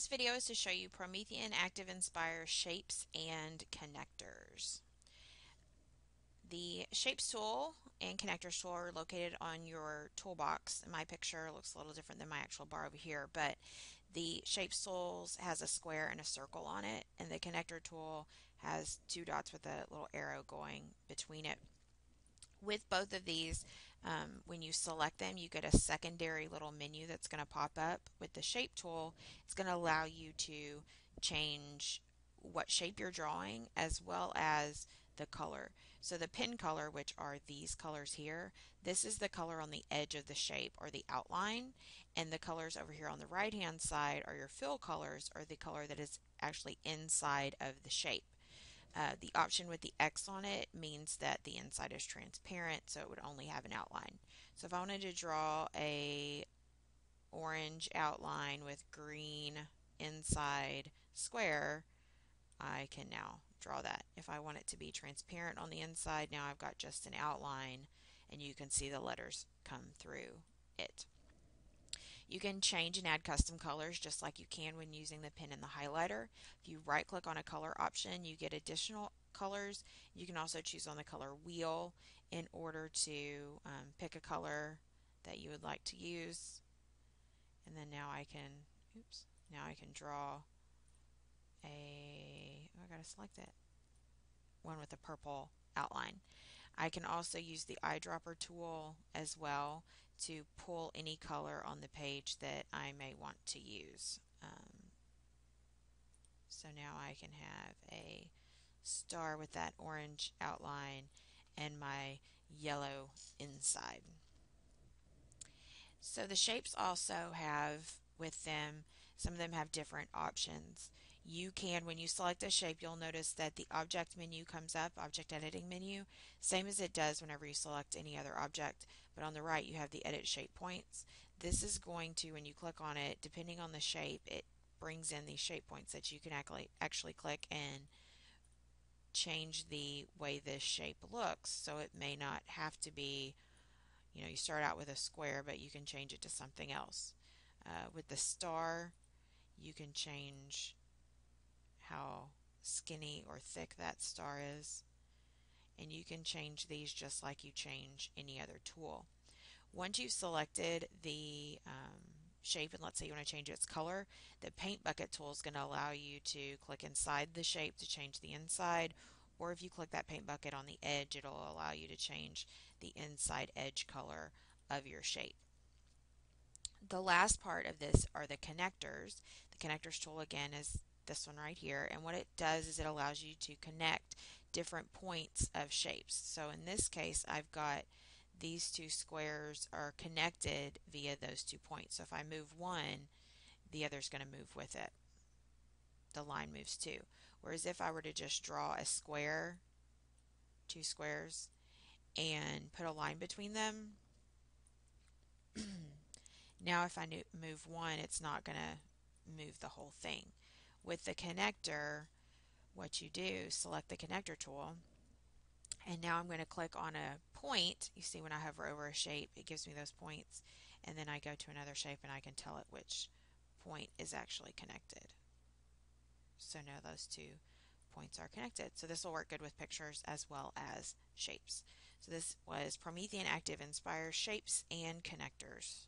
This video is to show you Promethean ActivInspire shapes and connectors. The Shapes tool and Connectors tool are located on your toolbox. My picture looks a little different than my actual bar over here, but the Shapes tool has a square and a circle on it, and the Connector tool has two dots with a little arrow going between it with both of these, um, when you select them, you get a secondary little menu that's going to pop up. With the shape tool, it's going to allow you to change what shape you're drawing as well as the color. So the pin color, which are these colors here, this is the color on the edge of the shape or the outline, and the colors over here on the right hand side are your fill colors or the color that is actually inside of the shape. Uh, the option with the X on it means that the inside is transparent, so it would only have an outline. So if I wanted to draw a orange outline with green inside square, I can now draw that. If I want it to be transparent on the inside, now I've got just an outline and you can see the letters come through it. You can change and add custom colors just like you can when using the pen and the highlighter. If you right click on a color option, you get additional colors. You can also choose on the color wheel in order to um, pick a color that you would like to use. And then now I can, oops, now I can draw a, oh, I gotta select it, one with a purple outline. I can also use the eyedropper tool as well to pull any color on the page that I may want to use. Um, so now I can have a star with that orange outline and my yellow inside. So the shapes also have with them, some of them have different options you can, when you select a shape, you'll notice that the object menu comes up, object editing menu, same as it does whenever you select any other object, but on the right you have the edit shape points. This is going to, when you click on it, depending on the shape, it brings in these shape points that you can actually, actually click and change the way this shape looks. So it may not have to be, you know, you start out with a square, but you can change it to something else. Uh, with the star, you can change how skinny or thick that star is. And you can change these just like you change any other tool. Once you've selected the um, shape and let's say you want to change its color, the paint bucket tool is going to allow you to click inside the shape to change the inside or if you click that paint bucket on the edge it'll allow you to change the inside edge color of your shape. The last part of this are the connectors. The connectors tool again is this one right here and what it does is it allows you to connect different points of shapes. So in this case I've got these two squares are connected via those two points. So if I move one the other is going to move with it. The line moves too. Whereas if I were to just draw a square two squares and put a line between them now if I move one it's not going to move the whole thing with the connector, what you do, select the connector tool, and now I'm going to click on a point. You see when I hover over a shape, it gives me those points, and then I go to another shape and I can tell it which point is actually connected. So now those two points are connected. So this will work good with pictures as well as shapes. So this was Promethean ActivInspire Shapes and Connectors.